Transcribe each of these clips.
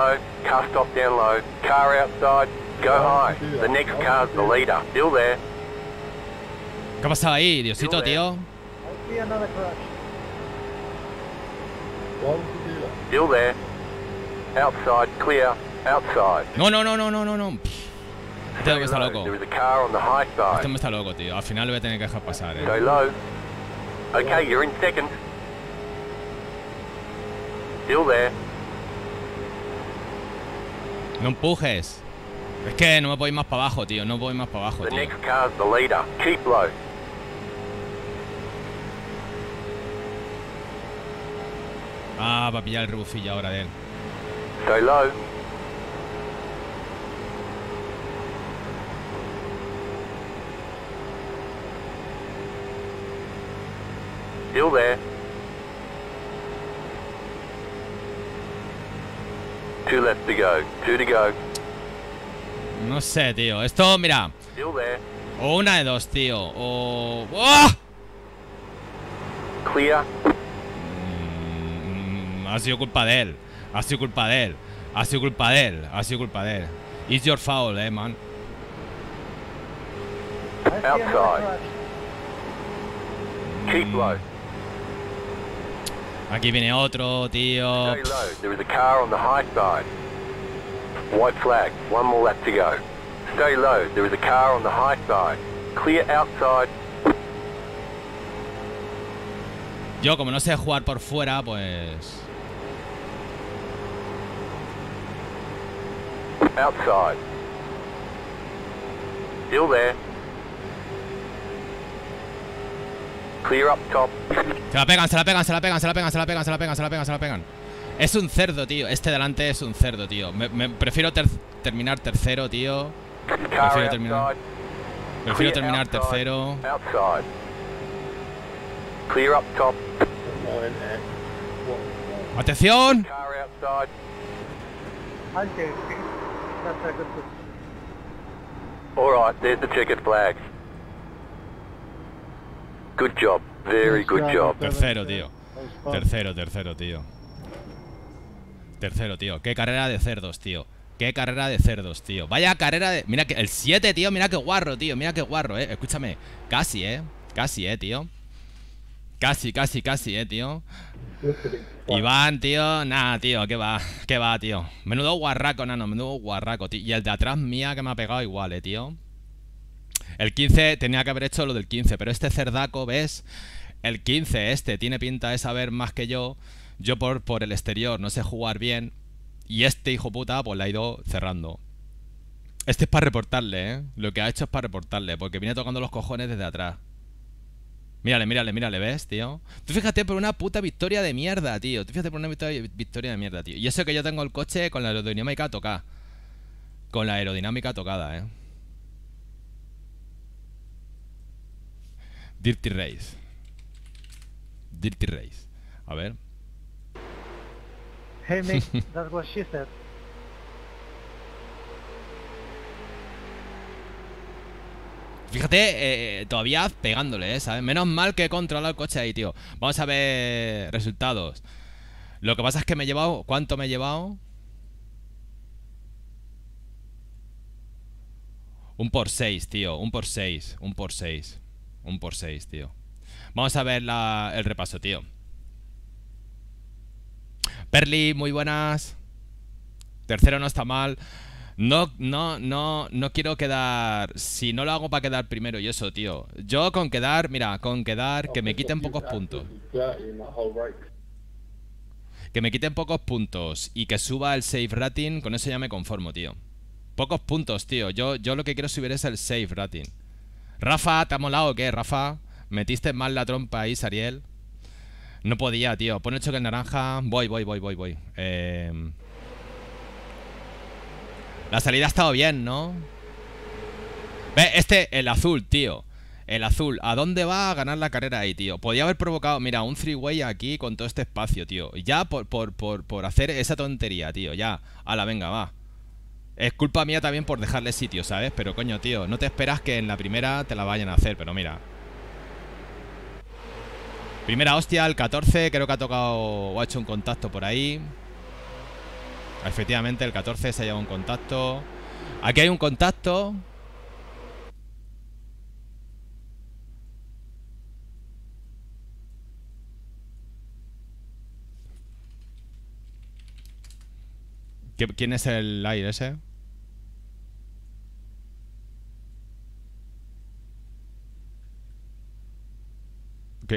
Low, car stop down low, car outside, go high. The next car's the leader. Still there. ¿Qué ha pasado ahí, Diosito, tío? I see another crash. Why would you do that? Still there. Outside, clear. Outside. No, no, no, no, no, no, no. Pff, Este hombre está loco. A car on the high Este side. hombre está loco, tío. Al final lo voy a tener que dejar pasar, Go eh. low. Okay, you're in second. Still there. No empujes. Es que no me puedo ir más para abajo, tío. No puedo ir más para abajo, The tío. next car's the leader. Keep low. Ah, va a pillar el rebufillo ahora de él. Go low. Still there. Two left to go. Two to go. No sé, tío. Esto, mira. Still there. O una de dos, tío. O... ¡Ah! Clear. Mm, ha sido culpa de él. Ha sido culpa de él. Ha sido culpa de él. Ha sido culpa de él. It's your foul, eh, man. Outside. Keep low. Aquí viene otro, tío. There is a car on the high side. White flag. One more lap to go. Stay low. There is a car on the high side. Clear outside. Yo, como no sé jugar por fuera, pues... Outside. Still there. Clear up top. Se la pegan, se la pegan, se la pegan, se la pegan, se la pegan, se la pegan, se la pegan, se la pegan. Es un cerdo, tío. Este delante es un cerdo, tío. Me, me- prefiero ter- terminar tercero, tío. Prefiero terminar-. Prefiero terminar tercero. Clear up top. ¡Atención! Car outside. Okay, that's a good position. All right, there's the checkered flag. Good job. Very good job. Tercero, tío. Tercero, tercero, tío. Tercero, tío. Qué carrera de cerdos, tío. Qué carrera de cerdos, tío. Vaya carrera de... Mira que... El 7, tío. Mira qué guarro, tío. Mira qué guarro, eh. Escúchame. Casi, eh. Casi, eh, tío. Casi, casi, casi, eh, tío. Iván, tío, nada, tío, ¿qué va? ¿Qué va, tío? Menudo guarraco, nano, menudo guarraco, tío. Y el de atrás mía que me ha pegado igual, eh, tío. El 15 tenía que haber hecho lo del 15, pero este cerdaco, ¿ves? El 15 este tiene pinta de saber más que yo. Yo por, por el exterior no sé jugar bien. Y este hijo puta, pues la ha ido cerrando. Este es para reportarle, ¿eh? Lo que ha hecho es para reportarle, porque viene tocando los cojones desde atrás. Mírale, mírale, mírale, ¿ves, tío? Tú fíjate por una puta victoria de mierda, tío. Tú fíjate por una victoria, de mierda, tío. Y eso que yo tengo el coche con la aerodinámica tocada. Con la aerodinámica tocada, eh. Dirty Race. Dirty Race. A ver. Hey mate, that's what she said. Fíjate, eh, todavía pegándole, ¿eh? ¿sabes? Menos mal que he controlado el coche ahí, tío. Vamos a ver resultados. Lo que pasa es que me he llevado... ¿Cuánto me he llevado? Un por 6, tío. Un por 6. Un por 6. Un por 6, tío. Vamos a ver el repaso, tío. Perli, muy buenas. Tercero no está mal. No, no, no, no quiero quedar. Si no lo hago para quedar primero y eso, tío. Yo con quedar, mira, con quedar, que me quiten pocos puntos. Que me quiten pocos puntos y que suba el save rating, con eso ya me conformo, tío. Pocos puntos, tío. Yo, yo lo que quiero subir es el save rating. Rafa, ¿te ha molado o qué, Rafa? ¿Metiste mal la trompa ahí, Sariel? No podía, tío. Pon el choque en naranja. Voy, voy, voy, voy, voy. Eh... La salida ha estado bien, ¿no? Ve, este, el azul, tío. El azul. ¿A dónde va a ganar la carrera ahí, tío? Podía haber provocado, mira, un three-way aquí con todo este espacio, tío. Ya por, por, por, por hacer esa tontería, tío. Ya. la venga, va. Es culpa mía también por dejarle sitio, ¿sabes? Pero coño, tío, no te esperas que en la primera te la vayan a hacer, pero mira. Primera hostia, el 14, creo que ha tocado o ha hecho un contacto por ahí. Efectivamente, el 14 se ha llevado un contacto. Aquí hay un contacto. ¿Qui- ¿Quién es el aire ese?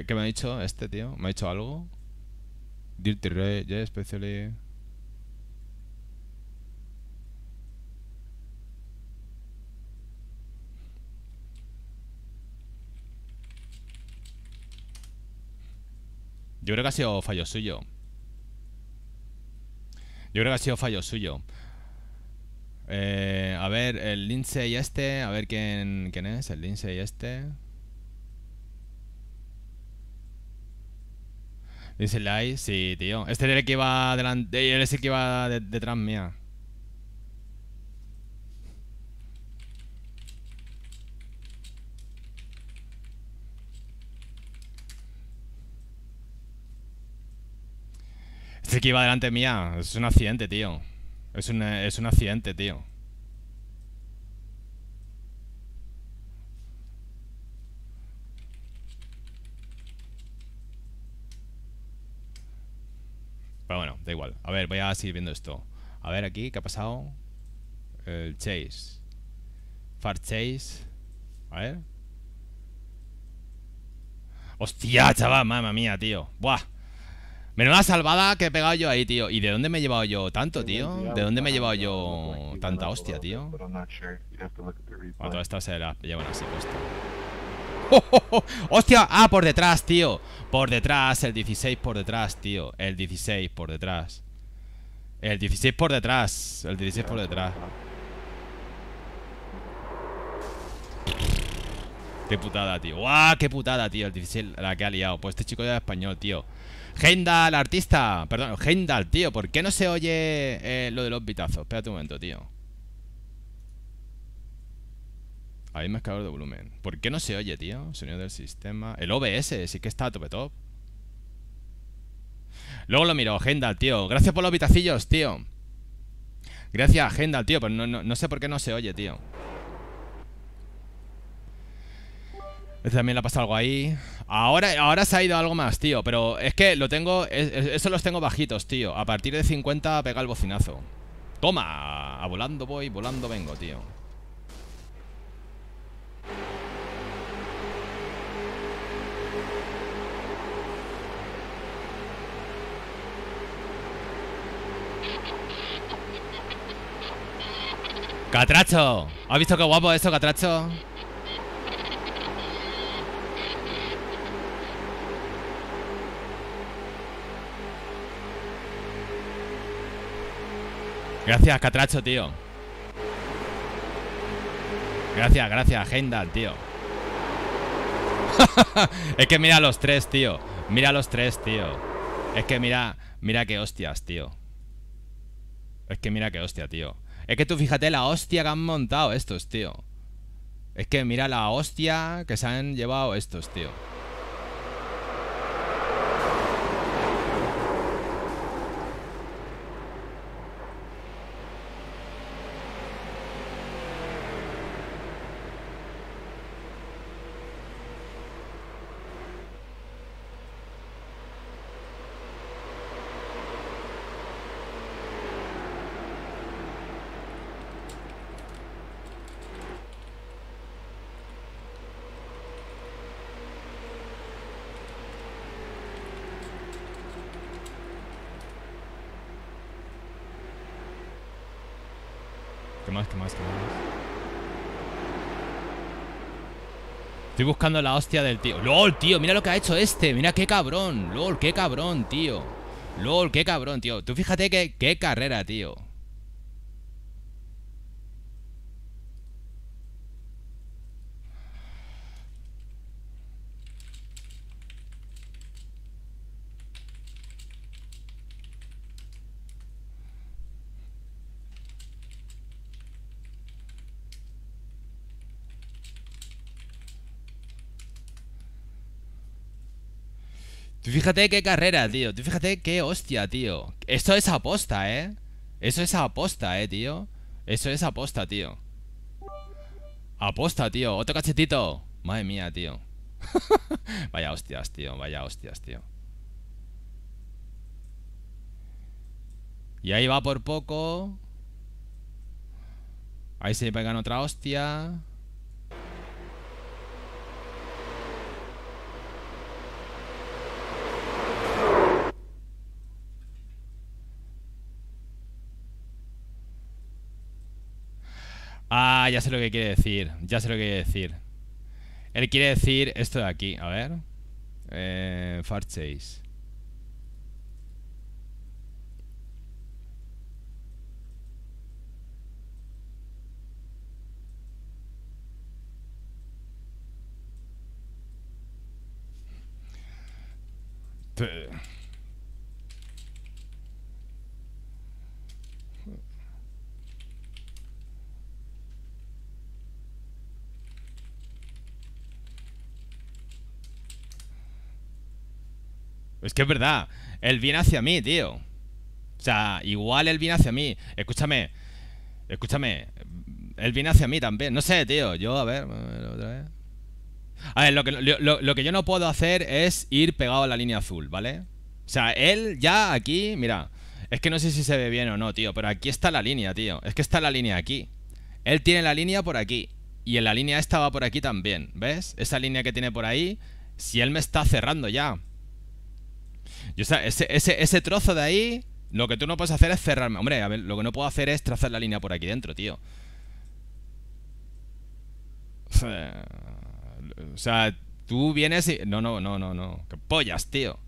¿Qué, me ha dicho este tío? ¿Me ha dicho algo? Dirty Ray, yeah, especially. Yo creo que ha sido fallo suyo. Yo creo que ha sido fallo suyo. Eh, a ver, el Lindsay este, a ver quién, quién es, el Lindsay este. Dice Lai, sí, tío. Este era el que iba delante, es el que iba de- detrás mía. Este que iba delante mía. Es un accidente, tío. Es un, es un accidente, tío. Pero bueno, da igual. A ver, voy a seguir viendo esto. A ver aquí, ¿qué ha pasado? El Chase. Far Chase. A ver. Hostia, chaval, mamma mía, tío. Buah. Menuda salvada que he pegado yo ahí, tío. ¿Y de dónde me he llevado yo tanto, tío? ¿De dónde me he llevado yo tanta hostia, tío? Bueno, todas estas se las llevan así puesto. ¡Hostia! Ah, por detrás, tío. Por detrás, el 16 por detrás, tío. El 16 por detrás. El 16 por detrás. El 16 por detrás. Qué putada, tío. ¡Guau! ¡Qué putada, tío! El 16 la que ha liado. Pues este chico ya es español, tío. Heimdall, artista. Perdón, Heimdall, tío. ¿Por qué no se oye eh, lo de los bitazos? Espérate un momento, tío. Hay marcador de volumen. ¿Por qué no se oye, tío? Sonido del sistema. El OBS, sí que está a tope top. Luego lo miro, Hendal, tío. Gracias por los bitacillos, tío. Gracias, Hendal, tío. Pero no, no, no sé por qué no se oye, tío. Este también le ha pasado algo ahí. Ahora, ahora se ha ido algo más, tío. Pero es que lo tengo. es- es- Eso los tengo bajitos, tío. A partir de 50 pega el bocinazo. Toma. A volando voy, volando vengo, tío. Catracho. ¿Has visto qué guapo esto, Catracho? Gracias, Catracho, tío. Gracias, gracias, Heimdall, tío. es que mira los tres, tío. Mira los tres, tío. Es que mira, mira qué hostias, tío. Es que mira qué hostia, tío. Es que tú fíjate la hostia que han montado estos, tío. Es que mira la hostia que se han llevado estos, tío. ¿Qué más, qué más, qué más? Estoy buscando la hostia del tío. LOL, tío, mira lo que ha hecho este. Mira qué cabrón. LOL, qué cabrón, tío. LOL, qué cabrón, tío. Tú fíjate que, qué carrera, tío. Tú fíjate qué carrera, tío. Tú fíjate qué hostia, tío. Esto es aposta, ¿eh? Eso es aposta, eh, tío. Eso es aposta, tío. Aposta, tío. Otro cachetito. Madre mía, tío. vaya hostias, tío. Vaya hostias, tío. Y ahí va por poco. Ahí se pegan otra hostia. Ah, ya sé lo que quiere decir. Ya sé lo que quiere decir. Él quiere decir esto de aquí. A ver. Eh, far chase. Es que es verdad. Él viene hacia mí, tío. O sea, igual él viene hacia mí. Escúchame. Escúchame. Él viene hacia mí también. No sé, tío. Yo, a ver. a ver, lo que, lo que yo no puedo hacer es ir pegado a la línea azul, ¿vale? O sea, él ya aquí, mira. Es que no sé si se ve bien o no, tío. Pero aquí está la línea, tío. Es que está la línea aquí. Él tiene la línea por aquí. Y en la línea esta va por aquí también. ¿Ves? Esa línea que tiene por ahí. Si él me está cerrando ya. Yo, ese, ese, ese trozo de ahí, lo que tú no puedes hacer es cerrarme. Hombre, a ver, lo que no puedo hacer es trazar la línea por aquí dentro, tío. O sea, tú vienes y... No, no, no, no, no. ¡Qué pollas, tío!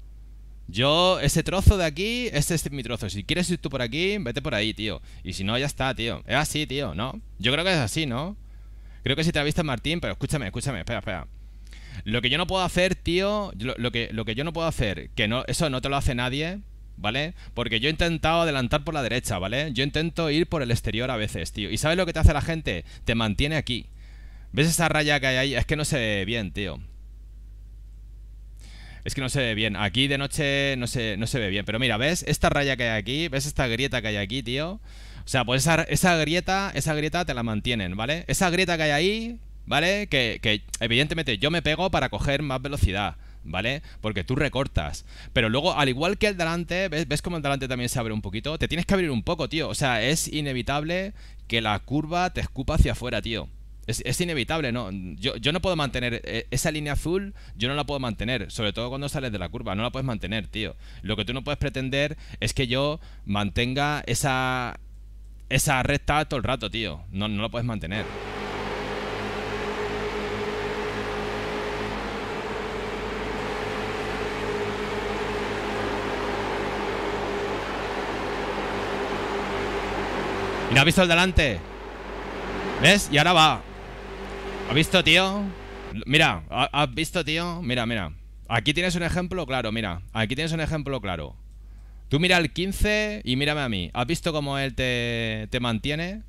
Yo, ese trozo de aquí, este es mi trozo. Si quieres ir tú por aquí, vete por ahí, tío. Y si no, ya está, tío. Es así, tío, ¿no? Yo creo que es así, ¿no? Creo que si te la viste Martín, pero escúchame, escúchame, espera, espera. Lo que yo no puedo hacer, tío, lo, lo que, lo que yo no puedo hacer, que no, eso no te lo hace nadie, ¿vale? Porque yo he intentado adelantar por la derecha, ¿vale? Yo intento ir por el exterior a veces, tío. ¿Y sabes lo que te hace la gente? Te mantiene aquí. ¿Ves esa raya que hay ahí? Es que no se ve bien, tío. Es que no se ve bien. Aquí de noche no se, no se ve bien. Pero mira, ¿ves esta raya que hay aquí? ¿Ves esta grieta que hay aquí, tío? O sea, pues esa, esa grieta, esa grieta te la mantienen, ¿vale? Esa grieta que hay ahí, ¿vale? Que, que evidentemente yo me pego para coger más velocidad, ¿vale? Porque tú recortas. Pero luego, al igual que el delante, ¿ves, ¿ves cómo el delante también se abre un poquito? Te tienes que abrir un poco, tío. O sea, es inevitable que la curva te escupa hacia afuera, tío. Es, es inevitable, ¿no? Yo, yo no puedo mantener eh, esa línea azul, yo no la puedo mantener, sobre todo cuando sales de la curva, no la puedes mantener, tío. Lo que tú no puedes pretender es que yo mantenga esa esa recta todo el rato, tío. No, no lo puedes mantener. Mira, ¿has visto el delante? ¿Ves? Y ahora va. ¿Has visto, tío? Mira, ¿ha- ¿has visto, tío? Mira, mira. Aquí tienes un ejemplo claro, mira. Aquí tienes un ejemplo claro. Tú mira el 15 y mírame a mí. ¿Has visto cómo él te, te mantiene?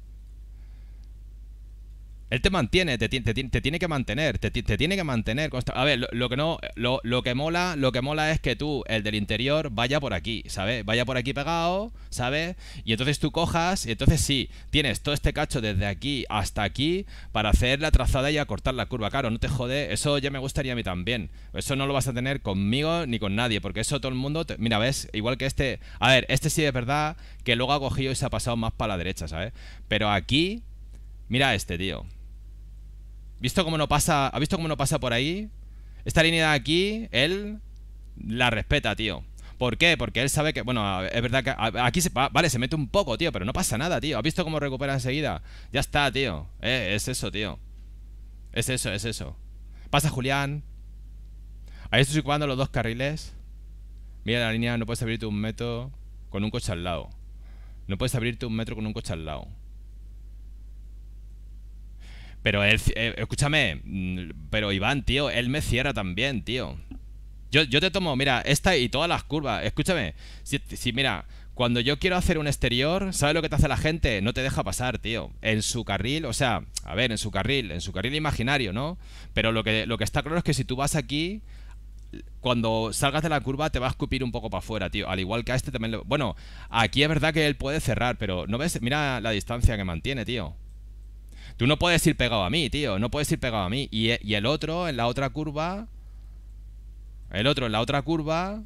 Él te mantiene, te, te te tiene que mantener, te, te tiene que mantener. A ver, lo, lo que no, lo, lo que mola, lo que mola es que tú, el del interior, vaya por aquí, ¿sabes? Vaya por aquí pegado, ¿sabes? Y entonces tú cojas, y entonces sí, tienes todo este cacho desde aquí hasta aquí para hacer la trazada y acortar la curva. Claro, no te jode, eso ya me gustaría a mí también. Eso no lo vas a tener conmigo ni con nadie, porque eso todo el mundo, te- mira, ves, igual que este, a ver, este sí es verdad que luego ha cogido y se ha pasado más para la derecha, ¿sabes? Pero aquí, mira este, tío. ¿Visto cómo no pasa? ¿Ha visto cómo no pasa por ahí? Esta línea de aquí, él la respeta, tío. ¿Por qué? Porque él sabe que, bueno, es verdad que aquí se, va- vale, se mete un poco, tío, pero no pasa nada, tío. ¿Has visto cómo recupera enseguida? Ya está, tío. Eh, es eso, tío. Es eso, es eso. Pasa Julián. Ahí estoy ocupando los dos carriles. Mira la línea, no puedes abrirte un metro con un coche al lado. No puedes abrirte un metro con un coche al lado. Pero él, eh, escúchame, mm, pero Iván, tío, él me cierra también, tío. Yo, yo te tomo, mira, esta y todas las curvas. Escúchame, si, si, mira, cuando yo quiero hacer un exterior, ¿sabes lo que te hace la gente? No te deja pasar, tío. En su carril, o sea, a ver, en su carril, en su carril imaginario, ¿no? Pero lo que, lo que está claro es que si tú vas aquí, cuando salgas de la curva te va a escupir un poco para afuera, tío. Al igual que a este también lo... Bueno, aquí es verdad que él puede cerrar, pero ¿no ves? Mira la distancia que mantiene, tío. Tú no puedes ir pegado a mí, tío. No puedes ir pegado a mí. Y, el otro, en la otra curva... El otro en la otra curva...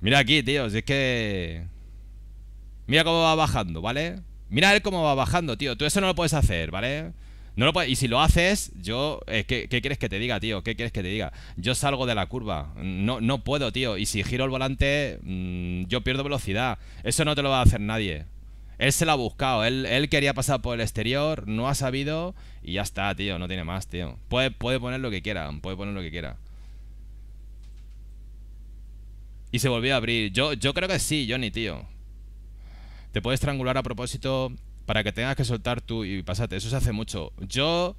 Mira aquí, tío. Si es que... Mira cómo va bajando, ¿vale? Mira él cómo va bajando, tío. Tú eso no lo puedes hacer, ¿vale? No lo puedes... Y si lo haces, yo... eh, ¿qué, qué quieres que te diga, tío? ¿Qué quieres que te diga? Yo salgo de la curva. No, no puedo, tío. Y si giro el volante, mm, yo pierdo velocidad. Eso no te lo va a hacer nadie. Él se lo ha buscado. Él, él quería pasar por el exterior, no ha sabido y ya está, tío. No tiene más, tío. Puede, puede poner lo que quiera. Puede poner lo que quiera. Y se volvió a abrir. Yo, yo creo que sí, Johnny, tío. Te puedes estrangular a propósito para que tengas que soltar tú y pasarte. Eso se hace mucho. Yo,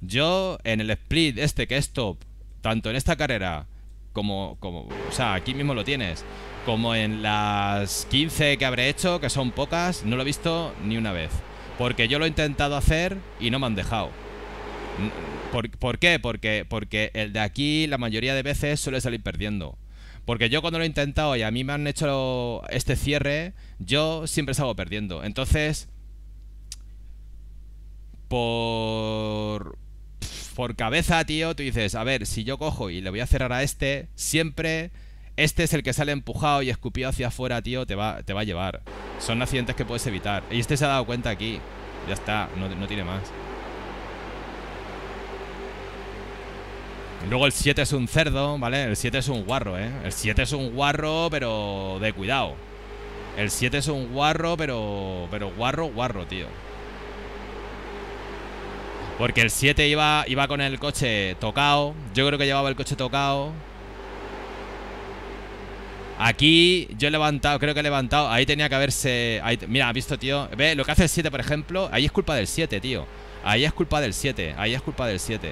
yo en el split este que es top, tanto en esta carrera como, como, o sea, aquí mismo lo tienes, como en las 15 que habré hecho, que son pocas, no lo he visto ni una vez. Porque yo lo he intentado hacer y no me han dejado. ¿Por, por qué? Porque, porque el de aquí la mayoría de veces suele salir perdiendo. Porque yo cuando lo he intentado y a mí me han hecho este cierre, yo siempre salgo perdiendo. Entonces, por por cabeza, tío, tú dices, a ver, si yo cojo y le voy a cerrar a este, siempre este es el que sale empujado y escupido hacia afuera, tío, te va, te va a llevar. Son accidentes que puedes evitar. Y este se ha dado cuenta aquí. Ya está, no, tiene más. Luego el 7 es un cerdo, ¿vale? El 7 es un guarro, ¿eh? El 7 es un guarro, pero de cuidado. El 7 es un guarro, pero pero guarro, guarro, tío. Porque el 7 iba, iba con el coche tocado. Yo creo que llevaba el coche tocado. Aquí yo he levantado, creo que he levantado. Ahí tenía que haberse. mira, has visto, tío. Ve, lo que hace el 7, por ejemplo. Ahí es culpa del 7, tío. Ahí es culpa del 7. Ahí es culpa del 7.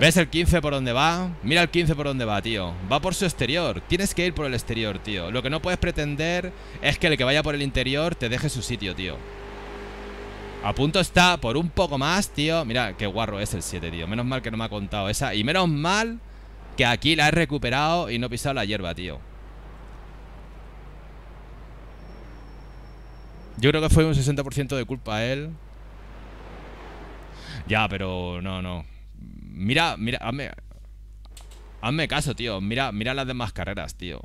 ¿Ves el 15 por dónde va? Mira el 15 por dónde va, tío. Va por su exterior. Tienes que ir por el exterior, tío. Lo que no puedes pretender es que el que vaya por el interior te deje su sitio, tío. A punto está por un poco más, tío. Mira, qué guarro es el 7, tío. Menos mal que no me ha contado esa. Y menos mal que aquí la he recuperado y no he pisado la hierba, tío. Yo creo que fue un 60% de culpa a él. Ya, pero no, no. Mira, mira, hazme, hazme caso, tío. Mira, mira las demás carreras, tío.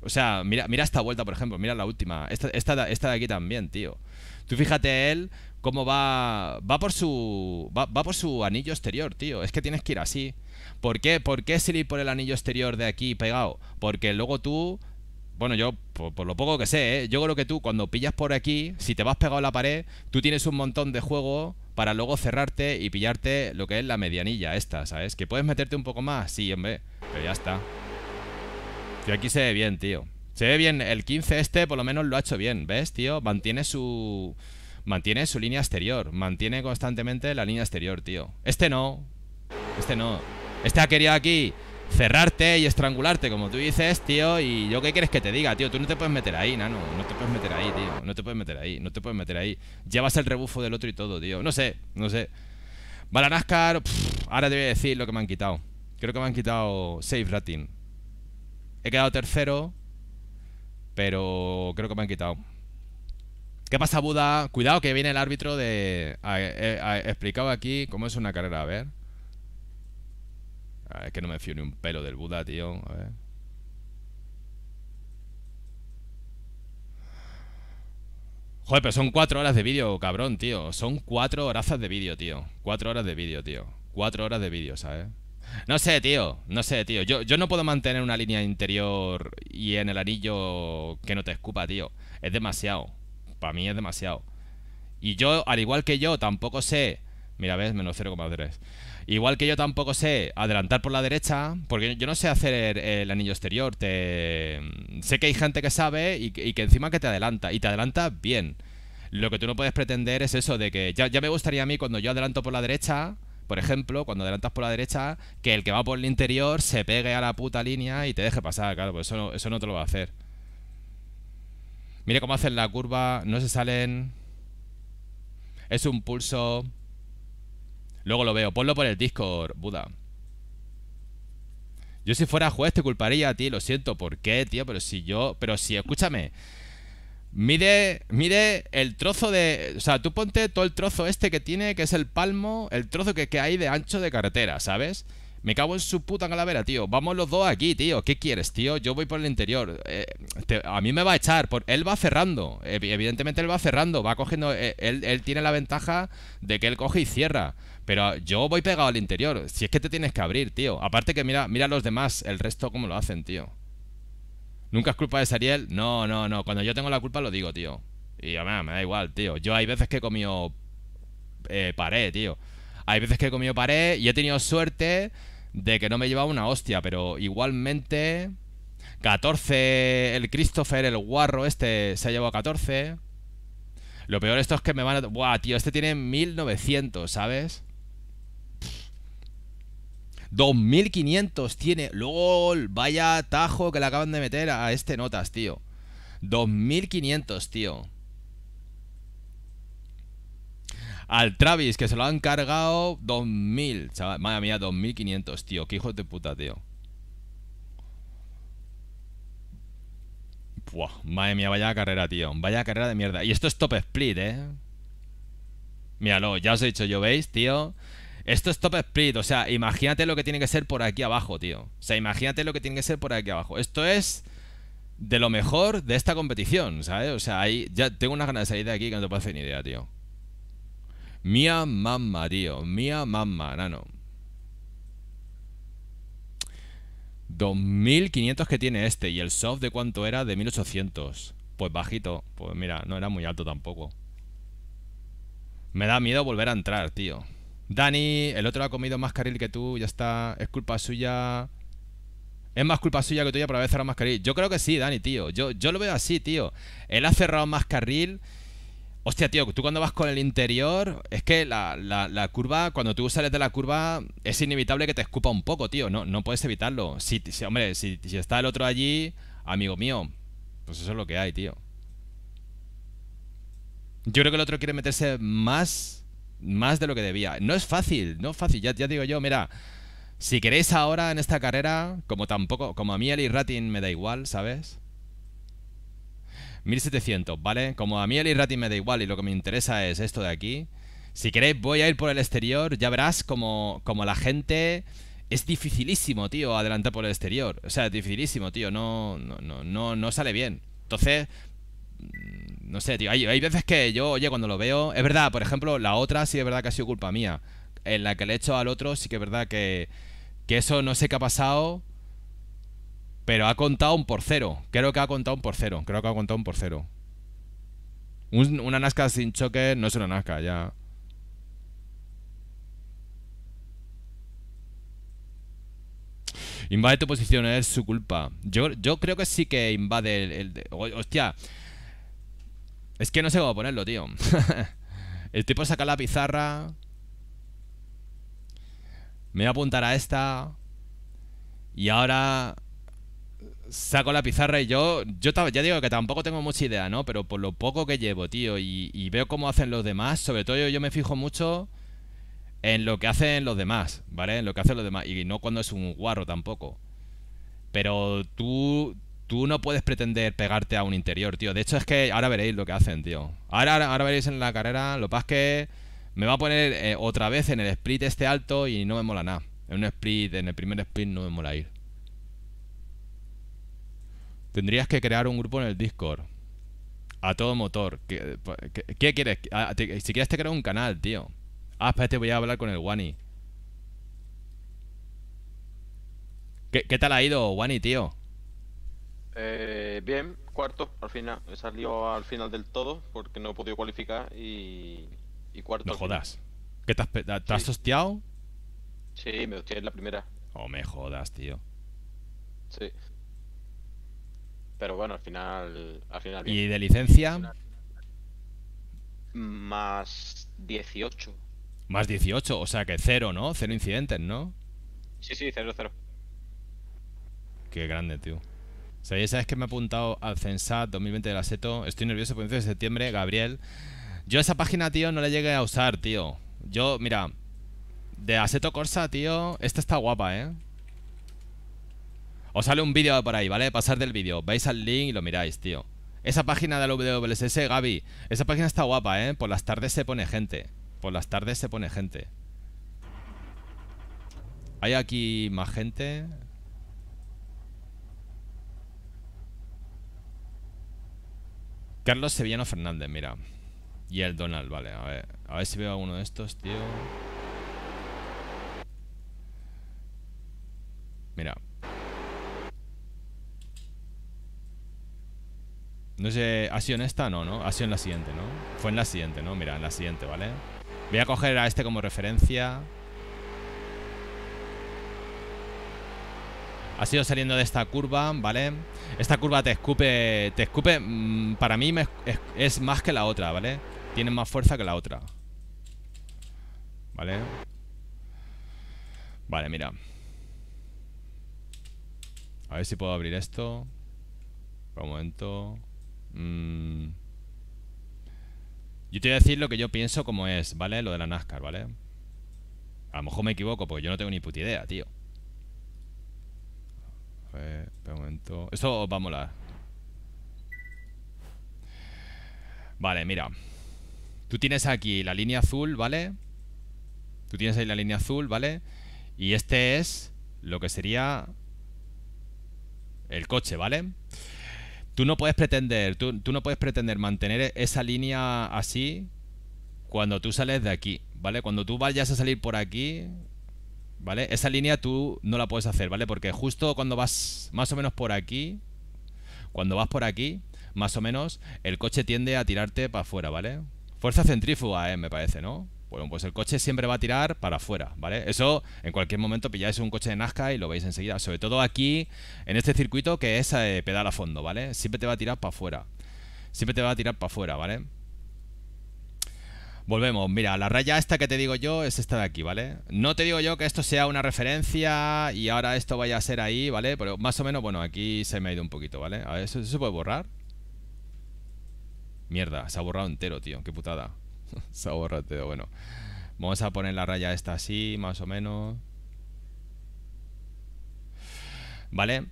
O sea, mira, mira esta vuelta, por ejemplo. Mira la última. Esta, esta, esta de aquí también, tío. Tú fíjate él cómo va. Va por su. Va, va por su anillo exterior, tío. Es que tienes que ir así. ¿Por qué? ¿Por qué salir por el anillo exterior de aquí pegado? Porque luego tú. Bueno, yo, por, por lo poco que sé, ¿eh? yo creo que tú cuando pillas por aquí, si te vas pegado a la pared, tú tienes un montón de juego para luego cerrarte y pillarte lo que es la medianilla esta, ¿sabes? Que puedes meterte un poco más, sí, hombre, pero ya está. Tío, aquí se ve bien, tío. Se ve bien, el 15 este por lo menos lo ha hecho bien, ¿ves, tío? Mantiene su... Mantiene su línea exterior, mantiene constantemente la línea exterior, tío. Este no, este no. Este ha querido aquí cerrarte y estrangularte, como tú dices, tío. Y yo qué quieres que te diga, tío. Tú no te puedes meter ahí, nano. No te puedes meter ahí, tío. No te puedes meter ahí. No te puedes meter ahí. Llevas el rebufo del otro y todo, tío. No sé, no sé. Vale, NASCAR. pff, ahora te voy a decir lo que me han quitado. Creo que me han quitado safe rating. He quedado tercero. Pero creo que me han quitado. ¿Qué pasa, Buda? Cuidado que viene el árbitro de... Ha, ha explicado aquí cómo es una carrera. A ver. Ver, que no me fío ni un pelo del Buda, tío. A ver. Joder, pero son cuatro horas de vídeo, cabrón, tío. Son cuatro horas de vídeo, tío. Cuatro horas de vídeo, tío. Cuatro horas de vídeo, ¿sabes? No sé, tío. No sé, tío. Yo, yo no puedo mantener una línea interior y en el anillo que no te escupa, tío. Es demasiado. Para mí es demasiado. Y yo, al igual que yo, tampoco sé. Mira, ves, menos 0,3. Igual que yo tampoco sé adelantar por la derecha, porque yo no sé hacer el anillo exterior. Te... Sé que hay gente que sabe y, que- encima que te adelanta. Y te adelanta bien. Lo que tú no puedes pretender es eso de que ya, ya me gustaría a mí cuando yo adelanto por la derecha, por ejemplo, cuando adelantas por la derecha, que el que va por el interior se pegue a la puta línea y te deje pasar, claro, pues eso no, eso no te lo va a hacer. Mire cómo hacen la curva, no se salen. Es un pulso. Luego lo veo. Ponlo por el Discord, Buda. Yo si fuera juez te culparía a ti, lo siento. ¿Por qué, tío? Pero si yo... Pero si, escúchame. Mide, mide el trozo de... O sea, tú ponte todo el trozo este que tiene, que es el palmo, el trozo que, que hay de ancho de carretera, ¿sabes? Me cago en su puta calavera, tío. Vamos los dos aquí, tío. ¿Qué quieres, tío? Yo voy por el interior. Eh, a mí me va a echar. Por, él va cerrando. Evi- Evidentemente él va cerrando. Va cogiendo... eh, él, él tiene la ventaja de que él coge y cierra. Pero yo voy pegado al interior. Si es que te tienes que abrir, tío. Aparte que mira, mira los demás. El resto cómo lo hacen, tío. ¿Nunca es culpa de Sariel? No, no, no. Cuando yo tengo la culpa lo digo, tío. Y a mí me da igual, tío. Yo hay veces que he comido eh, pared, tío. Hay veces que he comido pared y he tenido suerte de que no me llevaba una hostia, pero igualmente 14 el Christopher, el guarro este se ha llevado 14. Lo peor esto es que me van a... Buah, tío, este tiene 1900, ¿sabes? 2500 tiene. LOL, vaya tajo que le acaban de meter a este notas, tío. 2500, tío. Al Travis, que se lo han cargado 2000. Chaval, madre mía, 2500, tío. Qué hijos de puta, tío. Buah, madre mía, vaya carrera, tío. Vaya carrera de mierda. Y esto es top split, ¿eh? Míralo, ya os he dicho yo, ¿veis, tío? Esto es top split, o sea, imagínate lo que tiene que ser por aquí abajo, tío. O sea, imagínate lo que tiene que ser por aquí abajo. Esto es de lo mejor de esta competición, ¿sabes? O sea, ahí ya tengo unas ganas de salir de aquí que no te puedo hacer ni idea, tío. Mía mamma, tío. Mía mamma, nano. 2500 que tiene este. ¿Y el soft de cuánto era? De 1800. Pues bajito. Pues mira, no era muy alto tampoco. Me da miedo volver a entrar, tío. Dani, el otro ha comido más carril que tú. Ya está. Es culpa suya. Es más culpa suya que tuya por haber cerrado más carril. Yo creo que sí, Dani, tío. Yo, yo lo veo así, tío. Él ha cerrado más carril. Hostia, tío, tú cuando vas con el interior, es que la, la- curva, cuando tú sales de la curva, es inevitable que te escupa un poco, tío. No, no puedes evitarlo. Si, hombre, si, si está el otro allí, amigo mío, pues eso es lo que hay, tío. Yo creo que el otro quiere meterse más, más de lo que debía. No es fácil, no es fácil. Ya, digo yo, mira, si queréis ahora en esta carrera, como tampoco, como a mí el Irrating me da igual, ¿sabes? 1700, ¿vale? Como a mí el Irrating me da igual y lo que me interesa es esto de aquí. Si queréis, voy a ir por el exterior. Ya verás como, como la gente. Es dificilísimo, tío, adelantar por el exterior. O sea, es dificilísimo, tío. No, no, no, no, no sale bien. Entonces, mm, no sé, tío. Hay, hay veces que yo, oye, cuando lo veo. Es verdad, por ejemplo, la otra sí es verdad que ha sido culpa mía. En la que le he hecho al otro, sí que es verdad que, que eso no sé qué ha pasado. Pero ha contado un por cero. Creo que ha contado un por cero. Creo que ha contado un por cero. Un- una Nazca sin choque no es una Nazca, ya. Invade tu posición, es su culpa. Yo, yo creo que sí que invade el... hostia. Es que no sé cómo ponerlo, tío. el tipo saca la pizarra. Me voy a apuntar a esta. Y ahora saco la pizarra y yo, yo ya digo que tampoco tengo mucha idea, ¿no? Pero por lo poco que llevo, tío, y, veo cómo hacen los demás, sobre todo yo, yo me fijo mucho en lo que hacen los demás, ¿vale? En lo que hacen los demás, y no cuando es un guarro tampoco. Pero tú, tú no puedes pretender pegarte a un interior, tío. De hecho es que ahora veréis lo que hacen, tío. Ahora, ahora, veréis en la carrera, lo que es que me va a poner eh, otra vez en el split este alto y no me mola nada. En un split, en el primer split no me mola ir. Tendrías que crear un grupo en el Discord. A todo motor. ¿Qué, qué- qué quieres? Ah, te- si quieres te creo un canal, tío. Ah, espérate, voy a hablar con el Wani. ¿Qué, qué tal ha ido, Wani, tío? Eh, bien, cuarto al final. He salido al final del todo porque no he podido cualificar y, y cuarto. No jodas. ¿Qué te has, te has Sí. hostiado? Sí, me hostié en la primera. Oh, me jodas, tío. Sí. Pero bueno, al final. Al final bien. ¿Y de licencia? Más 18. Más 18, o sea que cero, ¿no? Cero incidentes, ¿no? Sí, sí, 0-0. Qué grande, tío. O sea, ya sabes que me he apuntado al Censat 2020 de la Seto. Estoy nervioso por el 15 de septiembre, Gabriel. Yo esa página, tío, no la llegué a usar, tío. Yo, mira, de Aseto Corsa, tío, esta está guapa, ¿eh? Os sale un vídeo por ahí, ¿vale? Pasar del vídeo, vais al link y lo miráis, tío. Esa página de la WSS, Gaby, esa página está guapa, ¿eh? Por las tardes se pone gente. Por las tardes se pone gente. ¿Hay aquí más gente? Carlos Sevillano Fernández, mira. Y el Donald, vale. A ver, a ver si veo alguno de estos, tío. Mira. No sé, ¿ha sido en esta? No, ¿no? Ha sido en la siguiente, ¿no? Fue en la siguiente, ¿no? Mira, en la siguiente, ¿vale? Voy a coger a este como referencia. Ha sido saliendo de esta curva, ¿vale? Esta curva te escupe... Te escupe... mm, para mí es, más que la otra, ¿vale? Tiene más fuerza que la otra. ¿Vale? Vale, mira. A ver si puedo abrir esto. Un momento. Mm. Yo te voy a decir lo que yo pienso como es, ¿vale? Lo de la NASCAR, ¿vale? A lo mejor me equivoco porque yo no tengo ni puta idea, tío. A ver, un momento. Esto os va a molar. Vale, mira. Tú tienes aquí la línea azul, ¿vale? Tú tienes ahí la línea azul, ¿vale? Y este es lo que sería el coche, ¿vale? Tú no puedes pretender, tú, tú no puedes pretender mantener esa línea así cuando tú sales de aquí, ¿vale? Cuando tú vayas a salir por aquí, ¿vale? Esa línea tú no la puedes hacer, ¿vale? Porque justo cuando vas más o menos por aquí, cuando vas por aquí, más o menos, el coche tiende a tirarte para afuera, ¿vale? Fuerza centrífuga, eh, me parece, ¿no? Bueno, pues el coche siempre va a tirar para afuera, ¿vale? Eso en cualquier momento pilláis un coche de Nazca y lo veis enseguida. Sobre todo aquí, en este circuito que es eh, pedal a fondo, ¿vale? Siempre te va a tirar para afuera. Siempre te va a tirar para afuera, ¿vale? Volvemos, mira, la raya esta que te digo yo es esta de aquí, ¿vale? No te digo yo que esto sea una referencia y ahora esto vaya a ser ahí, ¿vale? Pero más o menos, bueno, aquí se me ha ido un poquito, ¿vale? A ver, ¿eso, eso se puede borrar? Mierda, se ha borrado entero, tío, qué putada. borrado entero, bueno. Vamos a poner la raya esta así, más o menos. ¿Vale?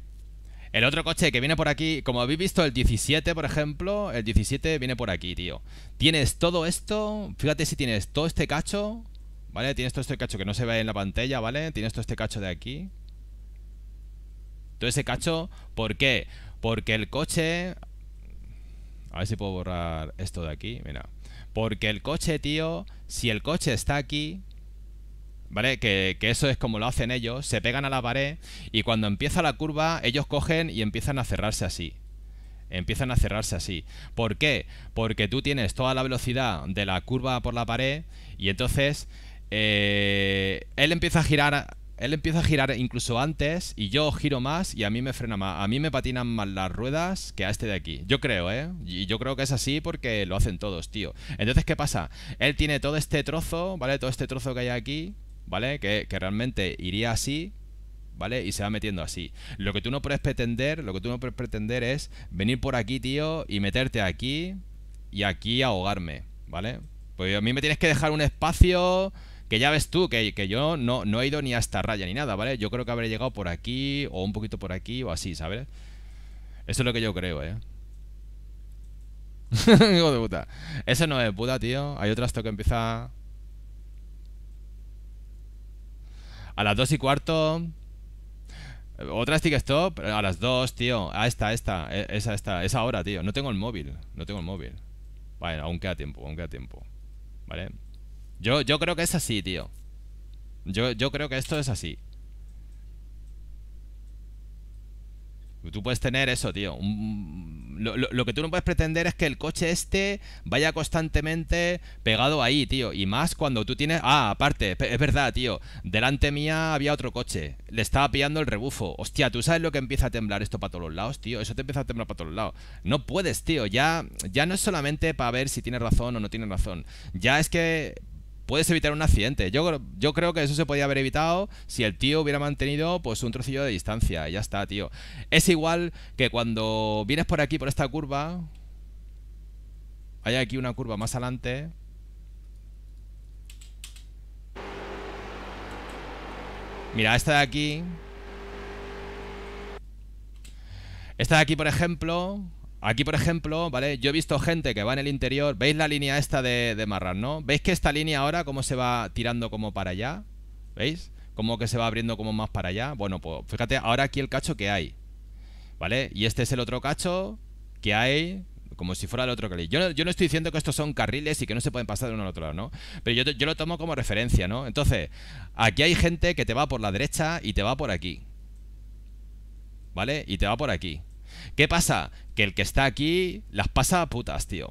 El otro coche que viene por aquí, como habéis visto, el 17, por ejemplo, el 17 viene por aquí, tío. Tienes todo esto, fíjate si tienes todo este cacho, ¿vale? Tienes todo este cacho que no se ve en la pantalla, ¿vale? Tienes todo este cacho de aquí. Todo ese cacho, ¿por qué? Porque el coche... A ver si puedo borrar esto de aquí, mira. Porque el coche, tío, si el coche está aquí, ¿Vale? Que, eso es como lo hacen ellos, se pegan a la pared y cuando empieza la curva ellos cogen y empiezan a cerrarse así. Empiezan a cerrarse así. ¿Por qué? Porque tú tienes toda la velocidad de la curva por la pared y entonces eh, él empieza a girar... Él empieza a girar incluso antes y yo giro más y a mí me frena más. A mí me patinan más las ruedas que a este de aquí. Yo creo, ¿eh? Y yo creo que es así porque lo hacen todos, tío. Entonces, ¿qué pasa? Él tiene todo este trozo, ¿vale? Todo este trozo que hay aquí, ¿vale? Que, que realmente iría así, ¿vale? Y se va metiendo así. Lo que tú no puedes pretender, lo que tú no puedes pretender es venir por aquí, tío, y meterte aquí y aquí ahogarme, ¿vale? Pues a mí me tienes que dejar un espacio que ya ves tú, que, que yo no, no he ido ni a esta raya ni nada, ¿vale? Yo creo que habré llegado por aquí o un poquito por aquí o así, ¿sabes? Eso es lo que yo creo, ¿eh? Hijo de puta. Eso no es puta, tío. Hay otro esto que empieza... A las dos y cuarto. Otra stick stop. A las dos, tío. Ah, esta, esta. e- Esa, esta. Esa hora, tío. No tengo el móvil. No tengo el móvil. Vale, aún queda tiempo, aún queda tiempo. Vale. Yo, yo creo que es así, tío. Yo, yo creo que esto es así. Tú puedes tener eso, tío. lo, lo- lo que tú no puedes pretender es que el coche este vaya constantemente pegado ahí, tío. Y más cuando tú tienes... Ah, aparte, es verdad, tío. Delante mía había otro coche. Le estaba pillando el rebufo. Hostia, ¿tú sabes lo que empieza a temblar esto para todos lados, tío? Eso te empieza a temblar para todos lados. No puedes, tío. Ya, ya no es solamente para ver si tienes razón o no tienes razón. Ya es que puedes evitar un accidente. Yo, cre- yo creo que eso se podía haber evitado si el tío hubiera mantenido pues un trocillo de distancia. Y ya está, tío. Es igual que cuando vienes por aquí, por esta curva. Hay aquí una curva más adelante. Mira, esta de aquí. Esta de aquí, por ejemplo. Aquí, por ejemplo, ¿vale? Yo he visto gente que va en el interior. ¿Veis la línea esta de, de Marran, no? ¿Veis que esta línea ahora cómo se va tirando como para allá? ¿Veis? Como que se va abriendo como más para allá. Bueno, pues fíjate ahora aquí el cacho que hay. ¿Vale? Y este es el otro cacho que hay como si fuera el otro carril. Yo no, yo no estoy diciendo que estos son carriles y que no se pueden pasar de uno al otro lado, ¿no? Pero yo, yo lo tomo como referencia, ¿no? Entonces, aquí hay gente que te va por la derecha y te va por aquí. ¿Vale? Y te va por aquí. ¿Qué pasa? Que el que está aquí las pasa a putas, tío.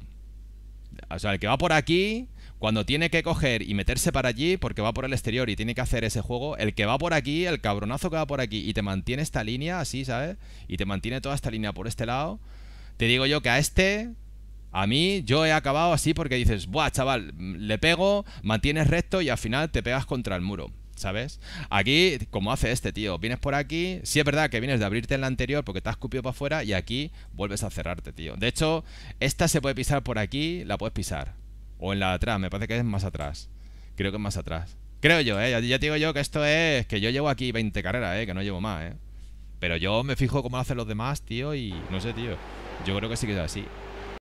O sea, el que va por aquí, cuando tiene que coger y meterse para allí, porque va por el exterior y tiene que hacer ese juego, el que va por aquí, el cabronazo que va por aquí y te mantiene esta línea así, ¿sabes? Y te mantiene toda esta línea por este lado, te digo yo que a este, a mí, yo he acabado así porque dices, buah, chaval, le pego, mantienes recto y al final te pegas contra el muro. ¿Sabes? Aquí, como hace este tío, vienes por aquí, sí es verdad que vienes de abrirte en la anterior porque te has escupido para afuera y aquí vuelves a cerrarte, tío. De hecho, esta se puede pisar por aquí, la puedes pisar. O en la de atrás, me parece que es más atrás. Creo que es más atrás. Creo yo, ¿eh? Ya, te digo yo que esto es... Que yo llevo aquí 20 carreras, ¿eh? Que no llevo más, ¿eh? Pero yo me fijo cómo lo hacen los demás, tío, y no sé, tío. Yo creo que sí que es así.